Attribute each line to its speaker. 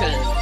Speaker 1: Americans.